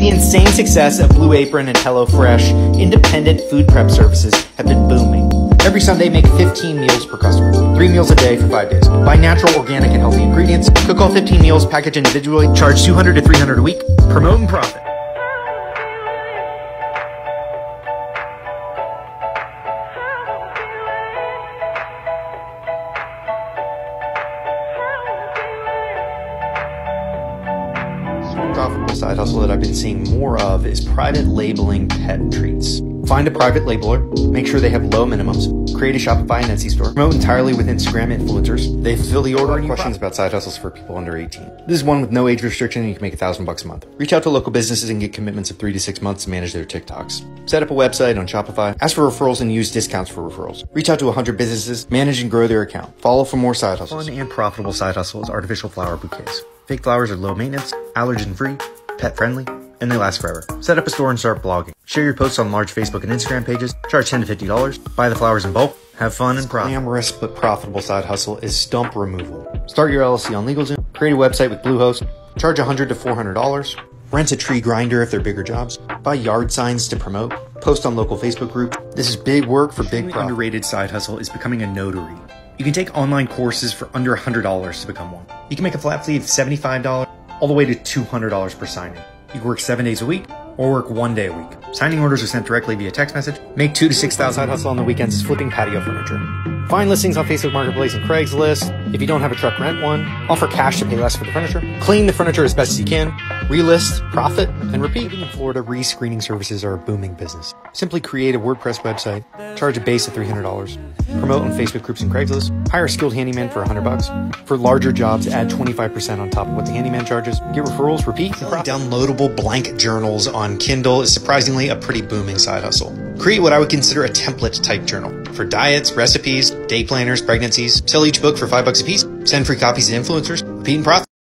The insane success of Blue Apron and HelloFresh independent food prep services have been booming. Every Sunday, make 15 meals per customer. Three meals a day for five days. Buy natural, organic, and healthy ingredients. Cook all 15 meals, package individually. Charge 200 to 300 a week. Promote and profit. Profitable side hustle that I've been seeing more of is private labeling pet treats. Find a private labeler, make sure they have low minimums, create a Shopify and Etsy store, promote entirely with Instagram influencers. They fill the order questions about side hustles for people under 18. This is one with no age restriction and you can make a thousand bucks a month. Reach out to local businesses and get commitments of three to six months to manage their TikToks. Set up a website on Shopify, ask for referrals and use discounts for referrals. Reach out to 100 businesses, manage and grow their account. Follow for more side hustles. Fun and profitable side hustle is artificial flower bouquets. Fake flowers are low maintenance, allergen free, pet friendly, and they last forever. Set up a store and start blogging. Share your posts on large Facebook and Instagram pages. Charge 10 to $50. Buy the flowers in bulk. Have fun and profit. Glamorous but profitable side hustle is stump removal. Start your LLC on LegalZoom. Create a website with Bluehost. Charge 100 to $400. Rent a tree grinder if they're bigger jobs. Buy yard signs to promote. Post on local Facebook group. This is big work for big profit. underrated side hustle is becoming a notary. You can take online courses for under $100 to become one. You can make a flat fee of $75 all the way to $200 per signing. You can work seven days a week or work one day a week. Signing orders are sent directly via text message. Make two to six thousand. Side hustle on the weekends is flipping patio furniture. Find listings on Facebook Marketplace and Craigslist. If you don't have a truck, rent one. Offer cash to pay less for the furniture. Clean the furniture as best as you can. Relist, profit, and repeat. Living in Florida, re-screening services are a booming business. Simply create a WordPress website, charge a base of $300, promote on Facebook groups and Craigslist, hire a skilled handyman for 100 bucks. For larger jobs, add 25% on top of what the handyman charges. Get referrals, repeat, and profit. Downloadable blank journals on Kindle is surprisingly a pretty booming side hustle. Create what I would consider a template type journal for diets, recipes, day planners, pregnancies. Sell each book for five bucks a piece. Send free copies to influencers. Repeat and profit.